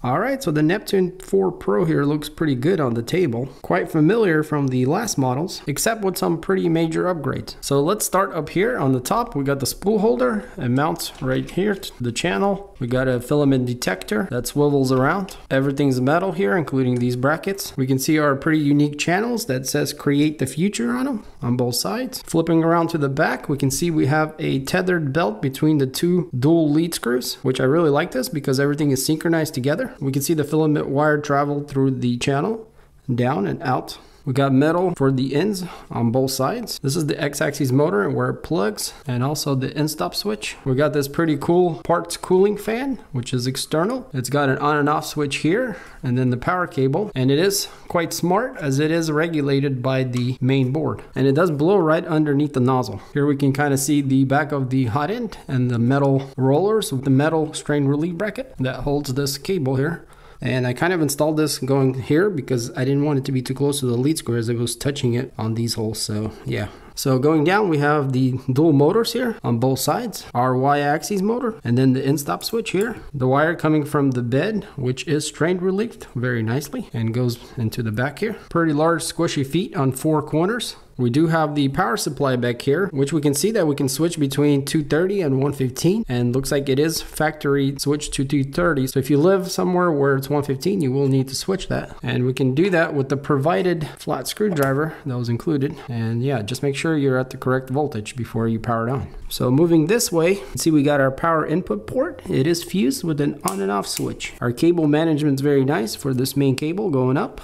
All right, so the Neptune 4 Pro here looks pretty good on the table. Quite familiar from the last models, except with some pretty major upgrades. So let's start up here on the top. We got the spool holder. It mounts right here to the channel. We got a filament detector that swivels around. Everything's metal here, including these brackets. We can see our pretty unique channels that says create the future on them on both sides. Flipping around to the back, we can see we have a tethered belt between the two dual lead screws, which I really like this because everything is synchronized together. We can see the filament wire travel through the channel, down and out. We got metal for the ends on both sides. This is the X-axis motor and where it plugs and also the end stop switch. We got this pretty cool parts cooling fan, which is external. It's got an on and off switch here and then the power cable. And it is quite smart as it is regulated by the main board. And it does blow right underneath the nozzle. Here we can kind of see the back of the hot end and the metal rollers with the metal strain relief bracket that holds this cable here. And I kind of installed this going here because I didn't want it to be too close to the lead screw as it was touching it on these holes. So yeah. So going down, we have the dual motors here on both sides, our Y-axis motor, and then the end-stop switch here. The wire coming from the bed, which is strain relieved very nicely and goes into the back here. Pretty large squishy feet on four corners. We do have the power supply back here, which we can see that we can switch between 230 and 115 and looks like it is factory switched to 230. So if you live somewhere where it's 115, you will need to switch that. And we can do that with the provided flat screwdriver that was included. And yeah, just make sure you're at the correct voltage before you power it on. So moving this way, see we got our power input port. It is fused with an on and off switch. Our cable management is very nice for this main cable going up.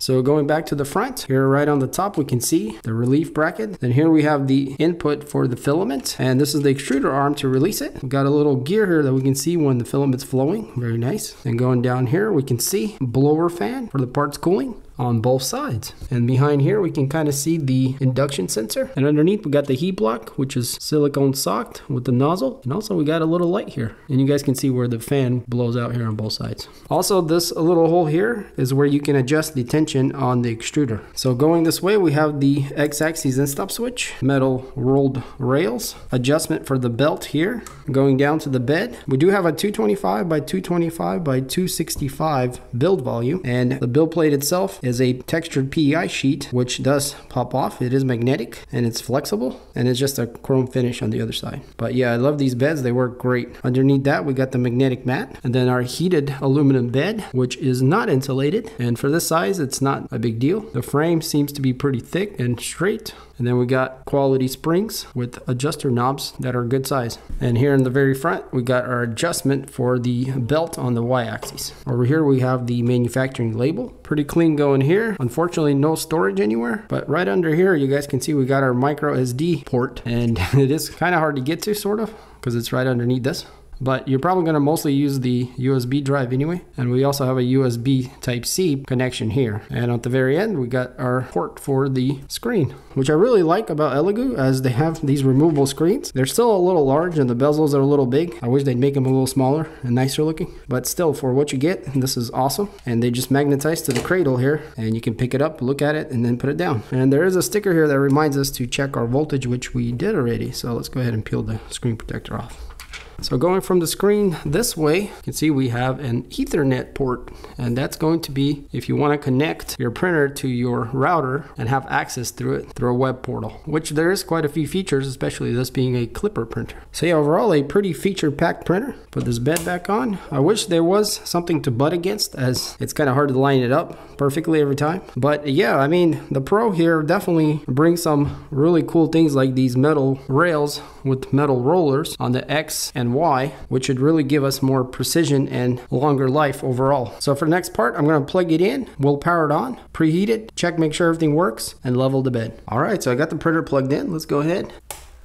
So going back to the front, here right on the top we can see the relief bracket. Then here we have the input for the filament and this is the extruder arm to release it. We've got a little gear here that we can see when the filament's flowing, very nice. And going down here we can see blower fan for the parts cooling on both sides. And behind here, we can kind of see the induction sensor. And underneath, we got the heat block, which is silicone socked with the nozzle. And also we got a little light here. And you guys can see where the fan blows out here on both sides. Also, this little hole here is where you can adjust the tension on the extruder. So going this way, we have the X-axis end stop switch, metal rolled rails, adjustment for the belt here. Going down to the bed, we do have a 225 by 225 by 265 build volume. And the build plate itself is a textured PEI sheet, which does pop off. It is magnetic and it's flexible and it's just a chrome finish on the other side. But yeah, I love these beds. They work great. Underneath that, we got the magnetic mat and then our heated aluminum bed, which is not insulated. And for this size, it's not a big deal. The frame seems to be pretty thick and straight. And then we got quality springs with adjuster knobs that are good size. And here in the very front, we got our adjustment for the belt on the y-axis. Over here, we have the manufacturing label. Pretty clean going here. Unfortunately, no storage anywhere. But right under here, you guys can see we got our micro SD port. And it is kind of hard to get to, sort of, because it's right underneath this but you're probably going to mostly use the USB drive anyway. And we also have a USB type C connection here. And at the very end, we got our port for the screen, which I really like about Elegoo as they have these removable screens. They're still a little large and the bezels are a little big. I wish they'd make them a little smaller and nicer looking, but still for what you get, this is awesome. And they just magnetize to the cradle here and you can pick it up, look at it, and then put it down. And there is a sticker here that reminds us to check our voltage, which we did already. So let's go ahead and peel the screen protector off. So going from the screen this way, you can see we have an ethernet port and that's going to be if you want to connect your printer to your router and have access through it through a web portal, which there is quite a few features, especially this being a Klipper printer. So yeah, overall a pretty feature packed printer. Put this bed back on. I wish there was something to butt against as it's kind of hard to line it up perfectly every time. But yeah, I mean, the Pro here definitely brings some really cool things like these metal rails with metal rollers on the X and Y, which should really give us more precision and longer life overall. So for the next part, I'm gonna plug it in, we'll power it on, preheat it, check, make sure everything works, and level the bed. All right, so I got the printer plugged in. Let's go ahead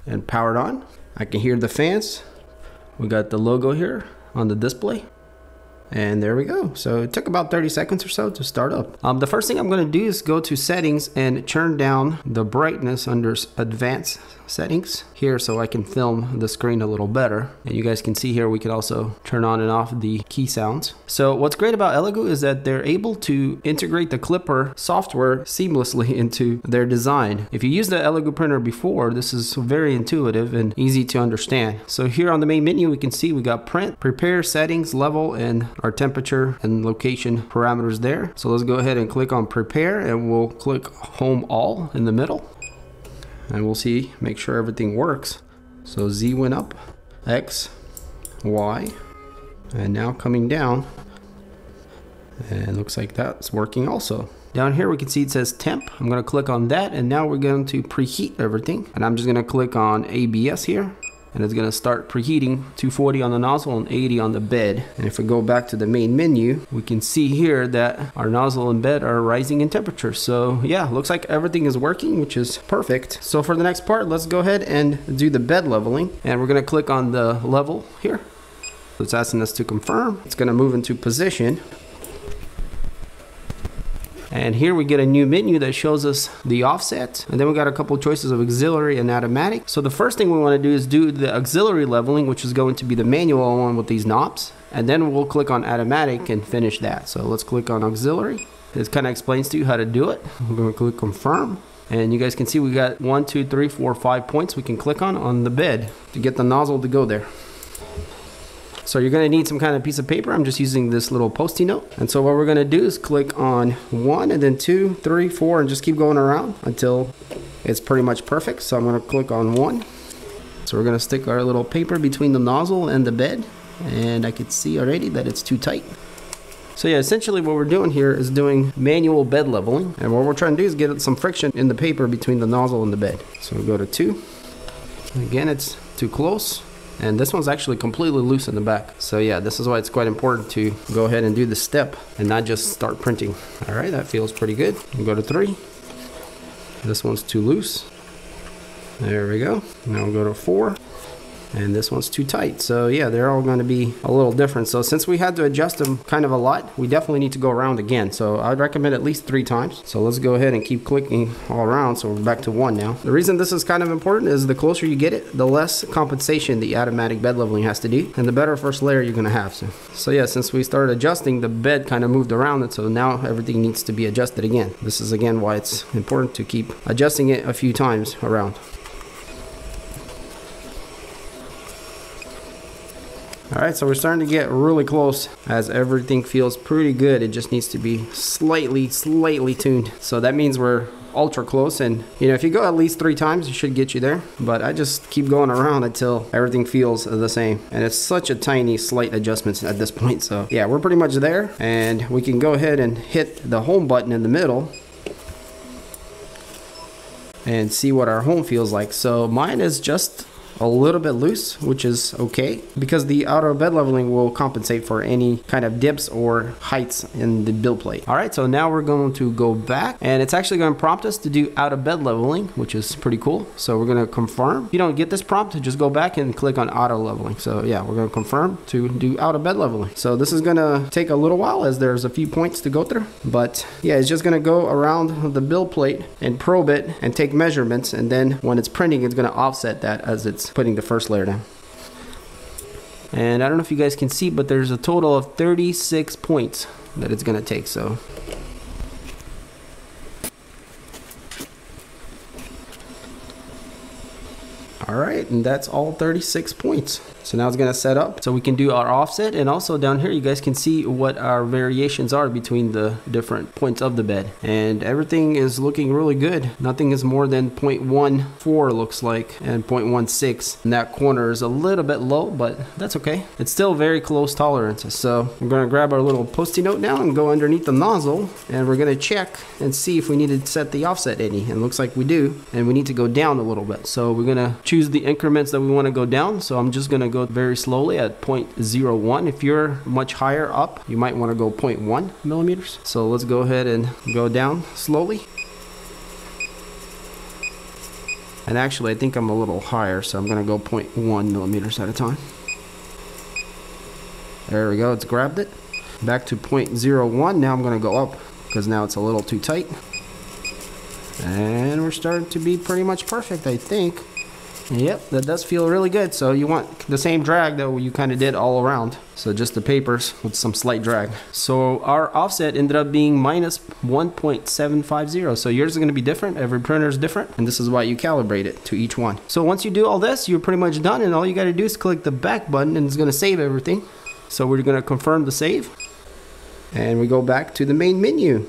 and power it on. I can hear the fans. We got the logo here on the display. And there we go. So it took about 30 seconds or so to start up. Um, the first thing I'm going to do is go to settings and turn down the brightness under advanced settings here so I can film the screen a little better. And you guys can see here we can also turn on and off the key sounds. So what's great about Elegoo is that they're able to integrate the Klipper software seamlessly into their design. If you used the Elegoo printer before, this is very intuitive and easy to understand. So here on the main menu we can see we got print, prepare, settings, level, and our temperature and location parameters there. So let's go ahead and click on prepare and we'll click home all in the middle. And we'll see, make sure everything works. So Z went up, X, Y, and now coming down. And looks like that's working also. Down here we can see it says temp. I'm gonna click on that and now we're going to preheat everything. And I'm just gonna click on ABS here and it's gonna start preheating 240 on the nozzle and 80 on the bed. And if we go back to the main menu, we can see here that our nozzle and bed are rising in temperature. So yeah, looks like everything is working, which is perfect. So for the next part, let's go ahead and do the bed leveling. And we're gonna click on the level here. It's asking us to confirm. It's gonna move into position. And here we get a new menu that shows us the offset. And then we got a couple choices of auxiliary and automatic. So the first thing we want to do is do the auxiliary leveling, which is going to be the manual one with these knobs. And then we'll click on automatic and finish that. So let's click on auxiliary. This kind of explains to you how to do it. We're going to click confirm. And you guys can see we got one, two, three, four, five points we can click on on the bed to get the nozzle to go there. So you're gonna need some kind of piece of paper. I'm just using this little post-it note. And so what we're gonna do is click on one and then two, three, four, and just keep going around until it's pretty much perfect. So I'm gonna click on one. So we're gonna stick our little paper between the nozzle and the bed. And I can see already that it's too tight. So yeah, essentially what we're doing here is doing manual bed leveling. And what we're trying to do is get some friction in the paper between the nozzle and the bed. So we go to two. Again, it's too close and this one's actually completely loose in the back. So yeah this is why it's quite important to go ahead and do the step and not just start printing. All right that feels pretty good. We'll go to three. This one's too loose. There we go. Now we'll go to four and this one's too tight. So yeah, they're all going to be a little different. So since we had to adjust them kind of a lot, we definitely need to go around again. So I'd recommend at least three times. So let's go ahead and keep clicking all around. So we're back to one now. The reason this is kind of important is the closer you get it, the less compensation the automatic bed leveling has to do, and the better first layer you're going to have. So, so yeah, since we started adjusting, the bed kind of moved around, and so now everything needs to be adjusted again. This is again why it's important to keep adjusting it a few times around. All right, so we're starting to get really close as everything feels pretty good. It just needs to be slightly, slightly tuned. So that means we're ultra close and you know if you go at least three times it should get you there but I just keep going around until everything feels the same and it's such a tiny slight adjustments at this point so yeah we're pretty much there and we can go ahead and hit the home button in the middle and see what our home feels like so mine is just a little bit loose, which is okay because the auto bed leveling will compensate for any kind of dips or heights in the build plate. All right, so now we're going to go back and it's actually going to prompt us to do auto bed leveling, which is pretty cool. So we're going to confirm. If you don't get this prompt, just go back and click on auto leveling. So yeah, we're going to confirm to do auto bed leveling. So this is going to take a little while as there's a few points to go through, but yeah, it's just going to go around the build plate and probe it and take measurements. And then when it's printing, it's going to offset that as it's putting the first layer down. And I don't know if you guys can see, but there's a total of 36 points that it's to take. So All right, and that's all 36 points. So now it's gonna set up so we can do our offset and also down here you guys can see what our variations are between the different points of the bed. And everything is looking really good. Nothing is more than 0.14 looks like and 0.16. And that corner is a little bit low, but that's okay. It's still very close tolerances. So we're gonna grab our little post-it note now and go underneath the nozzle and we're gonna check and see if we need to set the offset any. And looks like we do. And we need to go down a little bit. So we're gonna choose the increments that we wanna go down. So I'm just gonna go very slowly at 0.01. If you're much higher up, you might want to go 0.1 millimeters. So let's go ahead and go down slowly. And actually, I think I'm a little higher, so I'm going to go 0.1 millimeters at a time. There we go, it's grabbed it. Back to 0.01, now I'm going to go up because now it's a little too tight. And we're starting to be pretty much perfect, I think. Yep, that does feel really good. So you want the same drag that you kind of did all around. So just the papers with some slight drag. So our offset ended up being minus 1.750. So yours is going to be different. Every printer is different. And this is why you calibrate it to each one. So once you do all this, you're pretty much done. And all you got to do is click the back button and it's going to save everything. So we're gonna confirm the save. And we go back to the main menu.